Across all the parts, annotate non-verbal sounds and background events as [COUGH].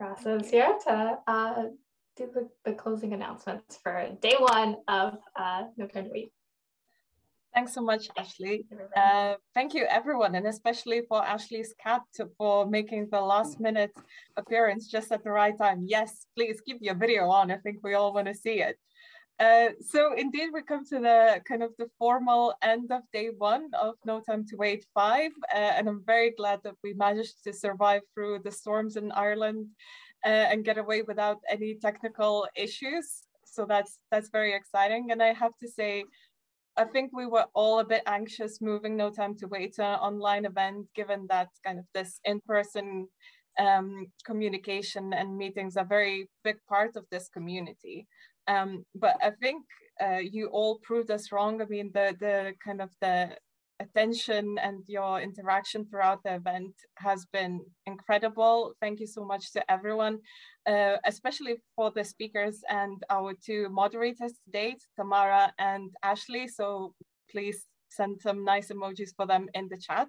Here to uh, do the, the closing announcements for day one of uh, No Time to Wait. Thanks so much, Ashley. Uh, thank you, everyone, and especially for Ashley's cat to, for making the last minute appearance just at the right time. Yes, please keep your video on. I think we all want to see it. Uh, so indeed, we come to the kind of the formal end of day one of No Time to Wait 5. Uh, and I'm very glad that we managed to survive through the storms in Ireland uh, and get away without any technical issues. So that's that's very exciting. And I have to say, I think we were all a bit anxious moving No Time to Wait to an online event, given that kind of this in-person um, communication and meetings are very big part of this community. Um, but I think uh, you all proved us wrong. I mean, the the kind of the attention and your interaction throughout the event has been incredible. Thank you so much to everyone, uh, especially for the speakers and our two moderators today, Tamara and Ashley. So please send some nice emojis for them in the chat.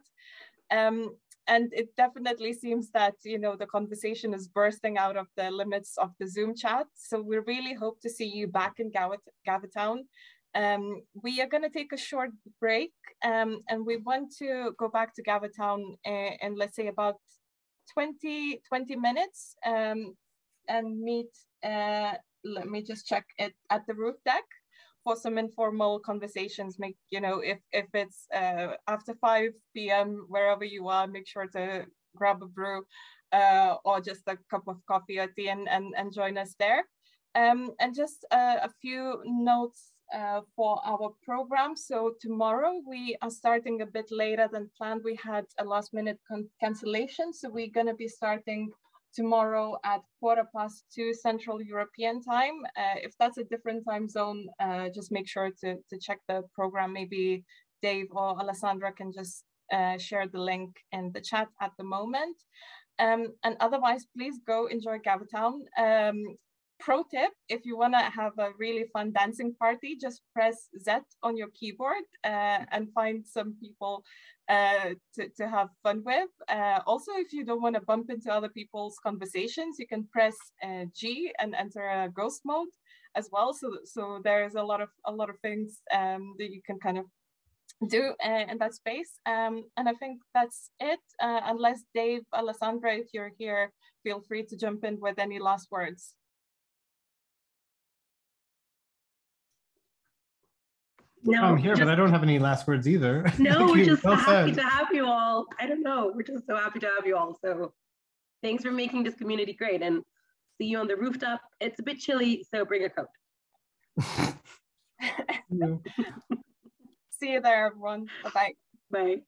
Um, and it definitely seems that you know the conversation is bursting out of the limits of the Zoom chat. So we really hope to see you back in Gather Town Um, we are going to take a short break um, and we want to go back to Gather Town uh, in let's say about 20, 20 minutes um, and meet, uh, let me just check it at the roof deck for some informal conversations. Make, you know, if, if it's uh, after 5 p.m., wherever you are, make sure to grab a brew uh, or just a cup of coffee or tea and, and, and join us there. Um, and just uh, a few notes uh, for our program. So tomorrow we are starting a bit later than planned. We had a last minute cancellation. So we're gonna be starting tomorrow at quarter past two Central European time. Uh, if that's a different time zone, uh, just make sure to, to check the program. Maybe Dave or Alessandra can just uh, share the link in the chat at the moment. Um, and otherwise, please go enjoy Gather Town. Um, pro tip, if you want to have a really fun dancing party, just press Z on your keyboard uh, and find some people uh, to, to have fun with. Uh, also, if you don't want to bump into other people's conversations, you can press uh, G and enter a ghost mode as well. So, so there's a lot of a lot of things um, that you can kind of do uh, in that space. Um, and I think that's it. Uh, unless Dave, Alessandra, if you're here, feel free to jump in with any last words. No, I'm here, just, but I don't have any last words either. [LAUGHS] No, we're just well happy said. to have you all. I don't know. We're just so happy to have you all. So thanks for making this community great and see you on the rooftop. It's a bit chilly, so bring a coat. [LAUGHS] [LAUGHS] see you there, everyone. Bye-bye. Bye.